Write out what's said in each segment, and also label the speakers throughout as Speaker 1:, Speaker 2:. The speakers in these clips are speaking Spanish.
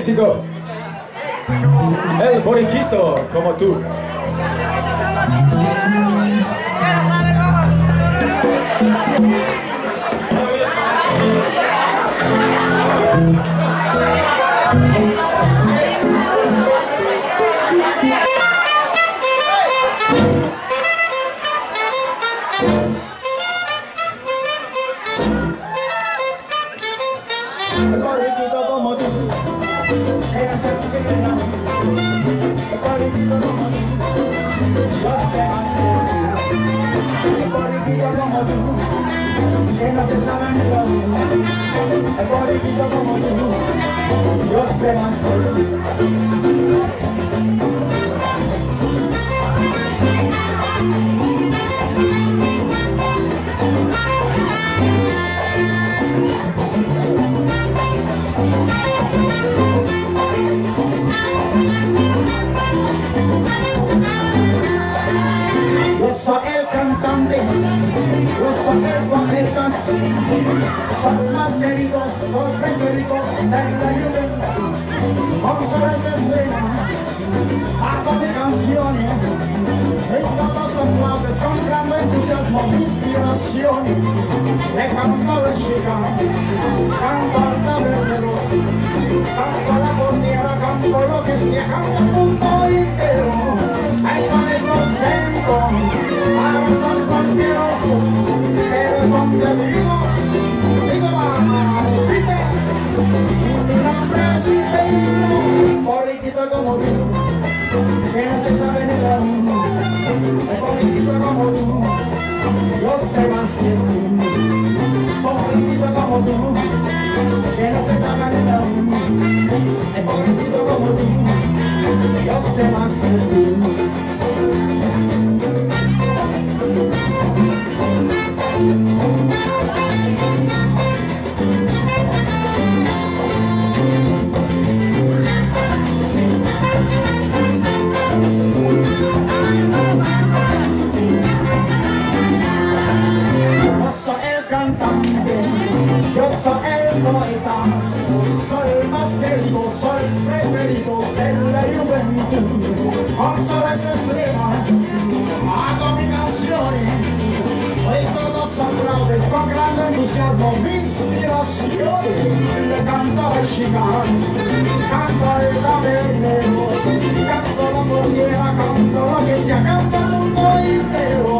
Speaker 1: México. El boriquito como tú.
Speaker 2: Que no se sabe ni El boriquito como tú, yo sé más que son más queridos, son preferidos de la juventud. Con soles estrenas, hago mis canciones, claves con gran entusiasmo, inspiración. Le canto a la chica, canto al taberneros, canto a la cordiera, canto lo que sea, canto al mundo entero. Yo sé más que tú. Yo soy el cantante, yo soy el el más querido, soy el preferido de la juventud. Con soles extremas, hago mis canciones, hoy todos son con gran entusiasmo, mi inspiración. Le canto a chicas, canto al tabernero, canto la cordiera, canto lo que sea, canto al mundo entero.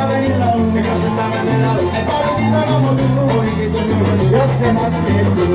Speaker 2: saben ni la que no se saben de la luz. Es bonitito como tú, bonitito yo sé más que tú.